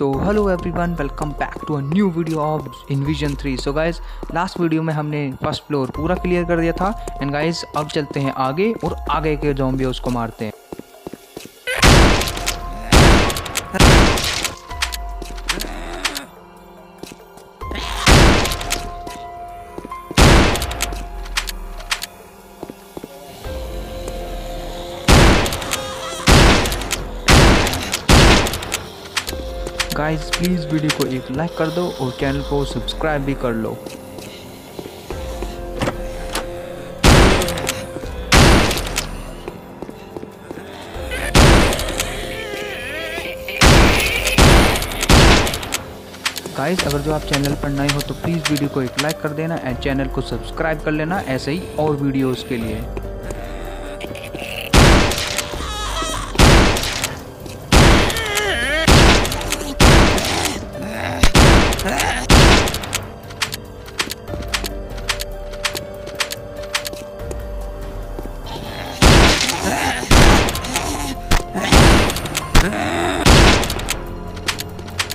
So hello everyone welcome back to a new video of invasion three so guys last video में हमने first floor पूरा clear कर दिया था। And guys अब चलते हैं आगे और आगे के जॉम्बी उसको मारते हैं। गाइस प्लीज़ वीडियो को एक लाइक कर दो और चैनल को सब्सक्राइब भी कर लो। गाइस अगर जो आप चैनल पर नए हो तो प्लीज़ वीडियो को एक लाइक कर देना एंड चैनल को सब्सक्राइब कर लेना ऐसे ही और वीडियोस के लिए।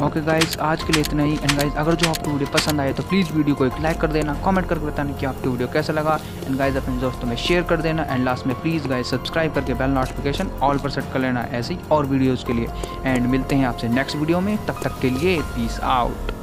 ओके गाइज़ आज के लिए इतना ही। एंड गाइस अगर जो आपको वीडियो पसंद आए तो प्लीज़ वीडियो को एक लाइक कर देना कमेंट करके बताना कि आपको वीडियो कैसा लगा। एंड गाइस अपने दोस्तों में शेयर कर देना। एंड लास्ट में प्लीज़ गाइज़ सब्सक्राइब करके बेल नोटिफिकेशन ऑल पर सेट कर लेना, ऐसे और वीडियोज़ के लिए। एंड मिलते हैं आपसे नेक्स्ट वीडियो में। तब तक के लिए पीस आउट